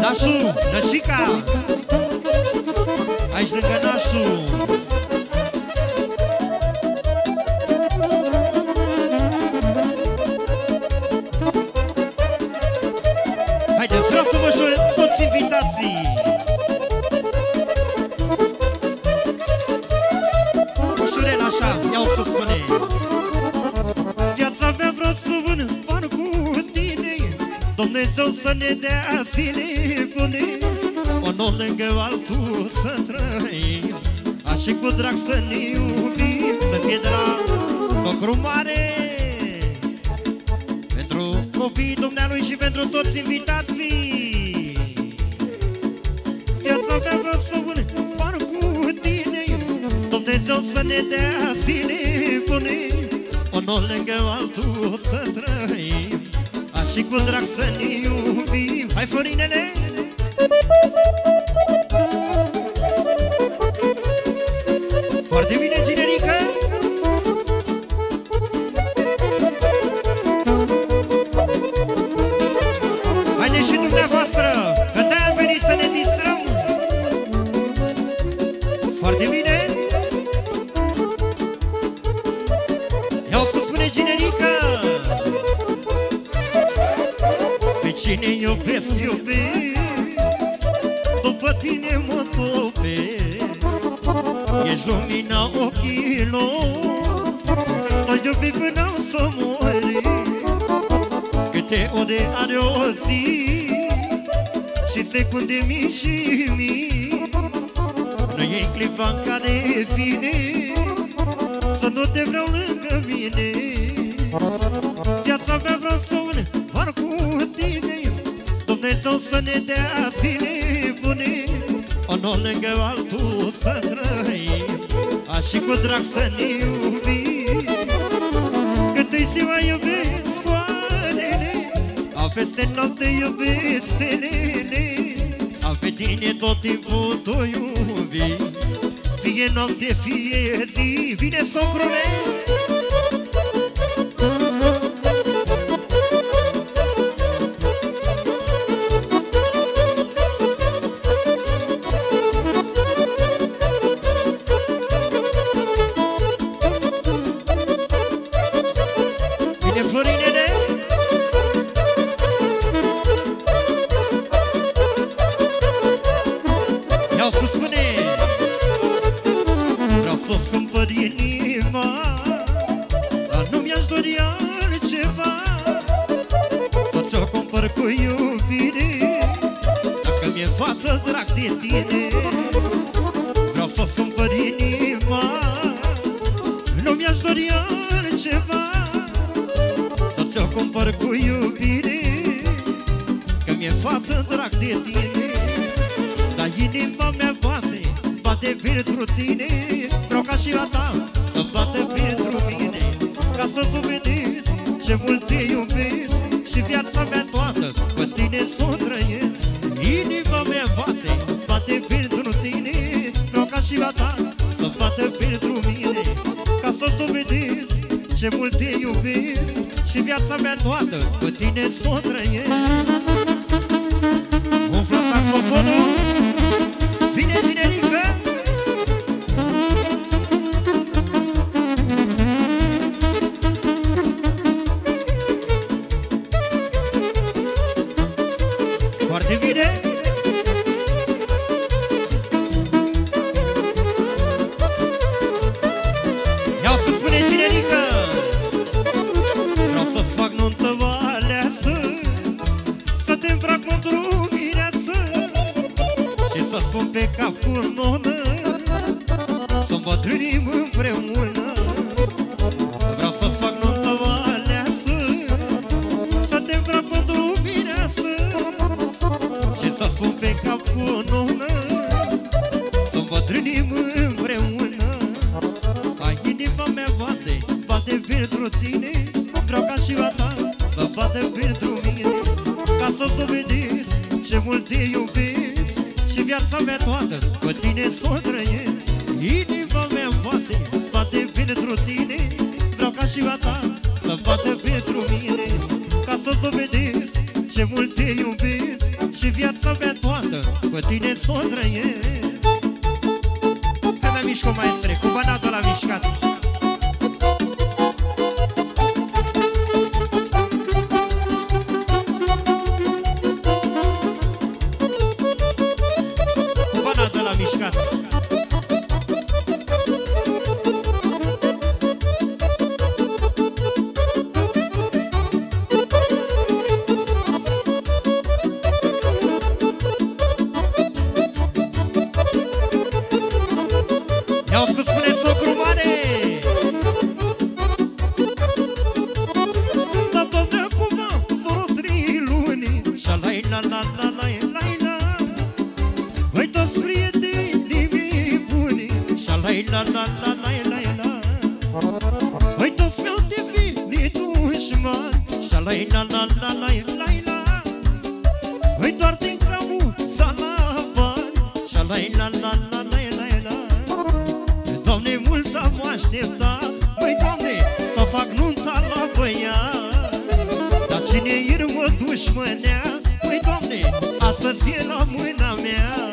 Nașu, Nășica! Aici lângă Nașu! Haideți, vreau să vă știu toți invitații! Ușurel așa, ia-o cum Dumnezeu să ne dea zile bune Unul lângă altul să trăim. Așa cu drag să ne iubim Să fie de la socru mare. Pentru copiii Dumnealui și pentru toți invitații. Viața mea vreau să vând bani cu tine Dumnezeu să ne dea zile bune Unul lângă altul să trăim Așa cu drag să ne iubim Hai Florinele! Cine iubesc, iubesc După tine mă topesc. Ești lumina ochilor. Te iubi până să mori Câte ore are o zi Și secunde mii și mii. Nu e clipa în care vine Să nu te vreau lângă mine. Viața mea vreau să un doar cu tine Dumnezeu să ne dea zile bune Unul lângă altul să trăim Așa cu drag să ne iubim. Cât e ziua iubesc soarele A peste noapte iubesc selele A pe tine tot timpul tu iubi. Fie noapte, fie zi Vine socrule mi-aș dori altceva. Să ți-o cumpăr cu iubire Că mi-e fată drag de tine. Dar inima mea bate, bate pentru tine. Vreau ca și a ta să bată pentru mine Ca să vă vedeți ce mult te iubesc. Și viața mea toată cu tine să o trăiesc ce mult te iubesc Și viața mea toată cu tine să o trăiesc pe cap cu nonă Să îmbătrânim împreună Ai inima mea bate, bate pentru tine Vreau ca și a ta să bată pentru mine. Ca să o vedeți ce mult te iubesc Și viața mea toată cu tine să o trăiesc. Inima mea bate, bate pentru tine Vreau ca și a ta să bată pentru mine. Ca să o vedeți ce mult te iubesc Și viața mea toată Cu tine s-o trăiesc Că mi mișcă maestre Cu banatul la mișcat Ne-au spus, spune socru mare Tata de acum vor trei luni Și la la la la la la la Păi toți prietenii mei buni Și la la la la la la la Păi toți mi-au devenit dușmani Și la la la la la la la Păi doar din gramul s-a la bani la la la la am așteptat. Băi, Doamne, să fac nunta la băiat. Dar cine e irmă dușmânea? Băi, Doamne, astăzi e la mâna mea.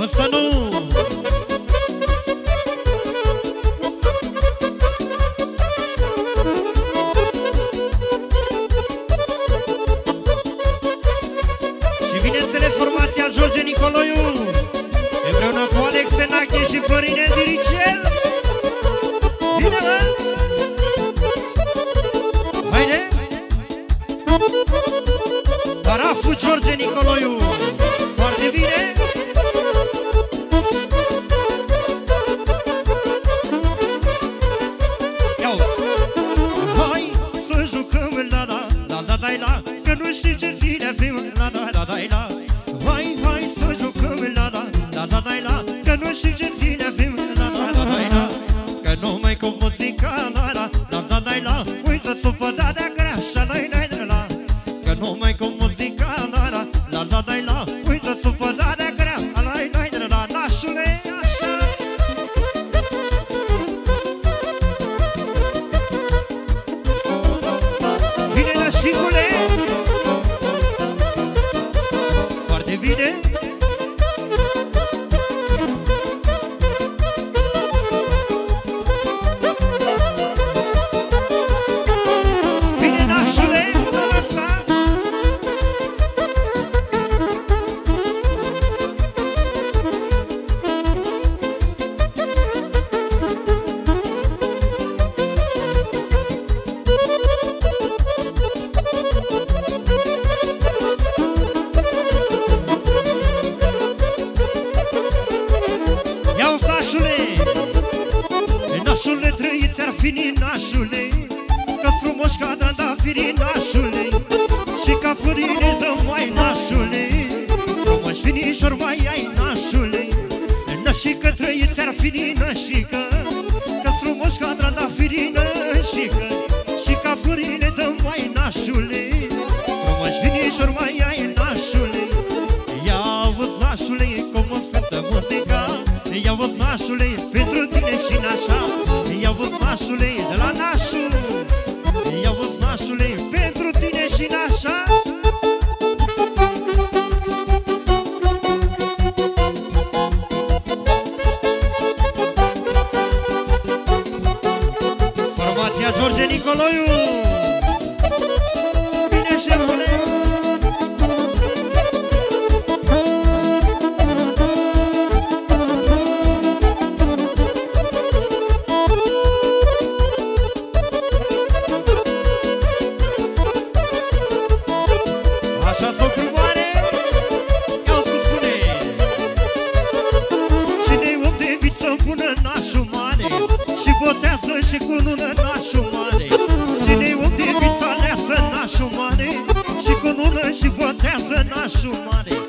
What's the da, da, da, hai, hai să jucăm la da, da, da, da, la Că nu știu ce Nașule, trăiți ar fi nașule Că frumos ca trandafirii nașule Și ca florile dă mai nașule. Frumos finișor mai ai nașule Nașică, trăiți ar fi nașică Că frumos ca trandafirii nașică Și ca florile dă mai nașule. Frumos finișor mai ai nașule Ia văz nașule cum îmi muzica Ia văz nașule pentru tine și nașa Formația George Nicoloiu Pentru tine și nașa, mă Hai să facem și o